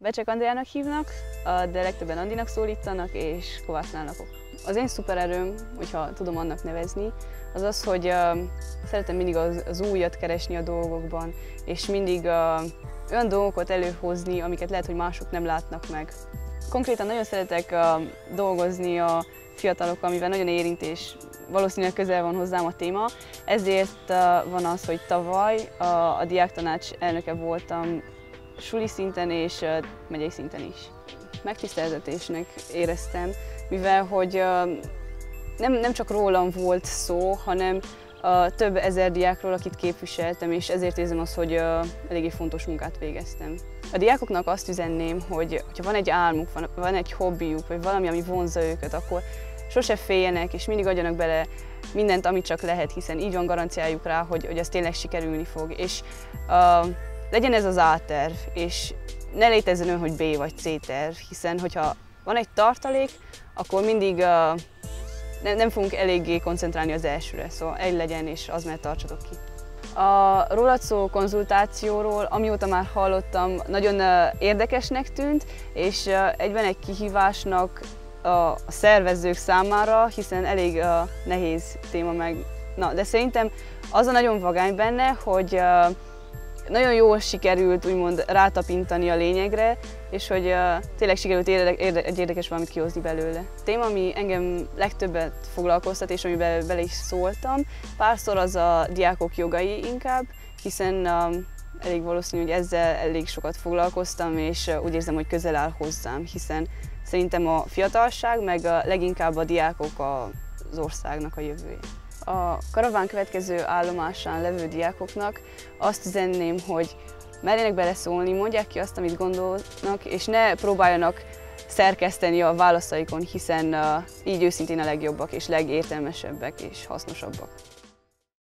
Becsek Andriának hívnak, de legtöbben Andinak szólítanak, és Kováchnál lakok. Az én szupererőm, hogyha tudom annak nevezni, az az, hogy szeretem mindig az, újat keresni a dolgokban, és mindig uh, olyan dolgokat előhozni, amiket lehet, hogy mások nem látnak meg. Konkrétan nagyon szeretek dolgozni a fiatalokkal, amivel nagyon érint, és valószínűleg közel van hozzám a téma. Ezért van az, hogy tavaly a, a diáktanács elnöke voltam suli szinten és megyei szinten is. Megtiszteltetésnek éreztem, mivel hogy nem, nem csak rólam volt szó, hanem a több ezer diákról, akit képviseltem, és ezért érzem azt, hogy eléggé fontos munkát végeztem. A diákoknak azt üzenném, hogy ha van egy álmuk, van, van egy hobbiuk, vagy valami, ami vonza őket, akkor sose féljenek, és mindig adjanak bele mindent, amit csak lehet, hiszen így van garanciájuk rá, hogy, hogy ez tényleg sikerülni fog. És uh, legyen ez az A terv, és ne létezzen olyan, hogy B vagy C terv, hiszen hogyha van egy tartalék, akkor mindig uh, nem, nem fogunk eléggé koncentrálni az elsőre, szóval egy legyen, és az mert tartsatok ki. A rólad szóló konzultációról, amióta már hallottam, nagyon érdekesnek tűnt, és egyben egy kihívásnak a szervezők számára, hiszen elég nehéz téma meg. Na, de szerintem az a nagyon vagány benne, hogy nagyon jól sikerült úgymond rátapintani a lényegre, és hogy uh, tényleg sikerült érde, érde, egy érdekes valamit kihozni belőle. A téma, ami engem legtöbbet foglalkoztat, és amiben bele is szóltam, párszor az a diákok jogai inkább, hiszen elég valószínű, hogy ezzel elég sokat foglalkoztam, és úgy érzem, hogy közel áll hozzám, hiszen szerintem a fiatalság, meg a, leginkább a diákok az országnak a jövője a karaván következő állomásán levő diákoknak azt üzenném, hogy merjenek beleszólni, mondják ki azt, amit gondolnak, és ne próbáljanak szerkeszteni a válaszaikon, hiszen uh, így őszintén a legjobbak és legértelmesebbek és hasznosabbak.